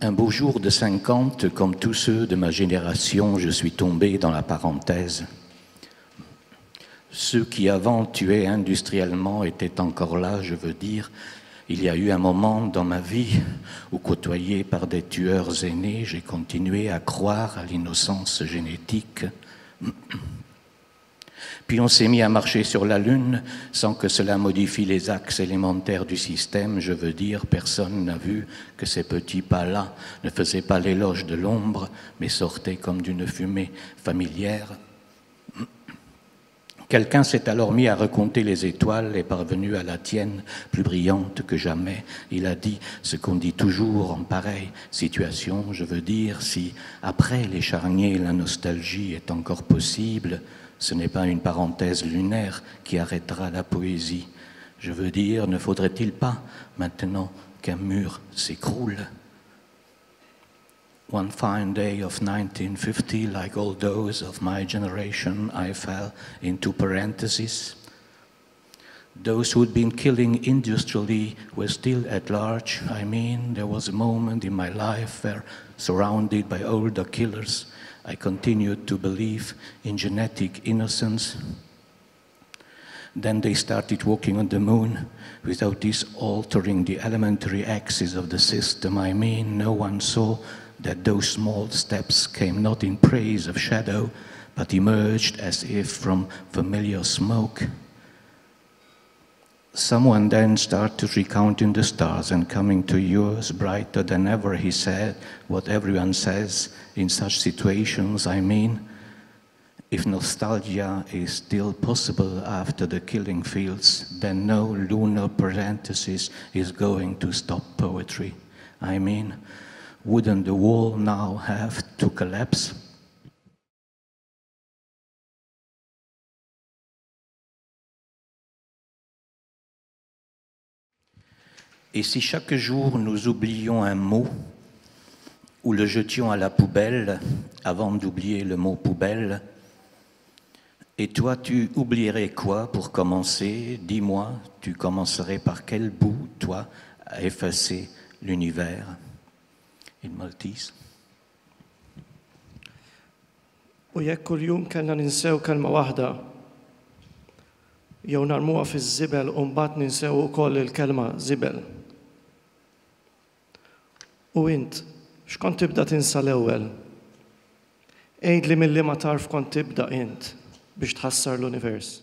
Au jour de 50, comme tous ceux de ma génération, je suis tombé dans la parenthèse. Ceux qui avant tuaient industriellement étaient encore là, je veux dire. Il y a eu un moment dans ma vie où, côtoyé par des tueurs aînés, j'ai continué à croire à l'innocence génétique. Puis on s'est mis à marcher sur la Lune sans que cela modifie les axes élémentaires du système. Je veux dire, personne n'a vu que ces petits pas-là ne faisaient pas l'éloge de l'ombre, mais sortaient comme d'une fumée familière. Quelqu'un s'est alors mis à recompter les étoiles et parvenu à la tienne, plus brillante que jamais. Il a dit ce qu'on dit toujours en pareille situation, je veux dire, si après les charniers la nostalgie est encore possible, ce n'est pas une parenthèse lunaire qui arrêtera la poésie. Je veux dire, ne faudrait-il pas, maintenant qu'un mur s'écroule, One fine day of 1950, like all those of my generation, I fell into parentheses. Those who'd been killing industrially were still at large. I mean, there was a moment in my life where, surrounded by older killers, I continued to believe in genetic innocence. Then they started walking on the moon without this altering the elementary axis of the system. I mean, no one saw that those small steps came not in praise of shadow, but emerged as if from familiar smoke. Someone then started recounting the stars and coming to yours brighter than ever, he said, what everyone says in such situations. I mean, if nostalgia is still possible after the killing fields, then no lunar parenthesis is going to stop poetry. I mean, wouldn't the wall now have to collapse? Et si chaque jour nous oublions un mot ou le jetions à la poubelle avant d'oublier le mot poubelle, et toi tu oublierais quoi pour commencer? Dis-moi, tu commencerais par quel bout, toi, à effacer l'univers? Żibel. U int, x'kont tibda tinsa l-ewwel? Ejd li milli ma tarf kont tibda int biex tħassar l-univers.